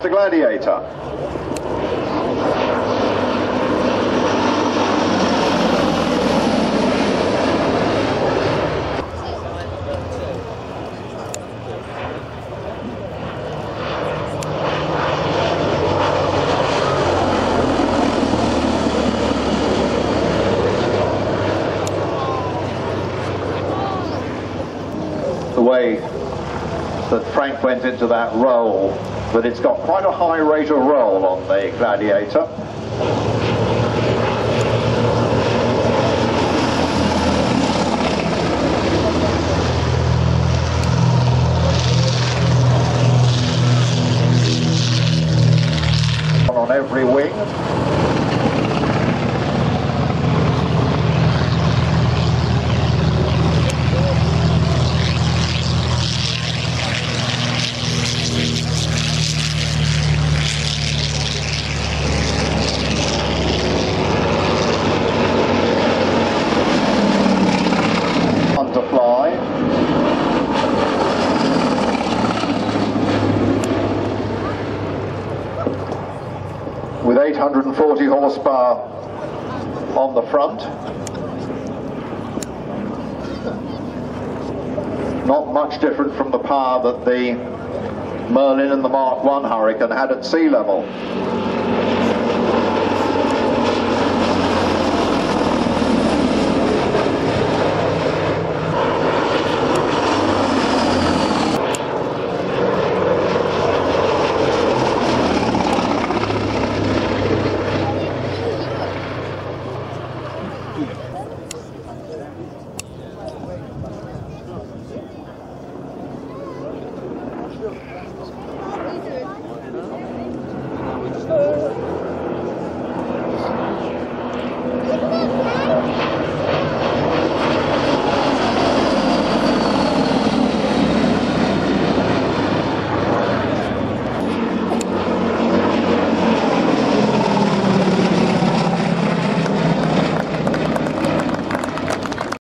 The Gladiator. The way that Frank went into that roll, but it's got quite a high rate of roll on the Gladiator. On every wing. With 840 horsepower on the front. Not much different from the power that the Merlin and the Mark 1 Hurricane had at sea level. Really?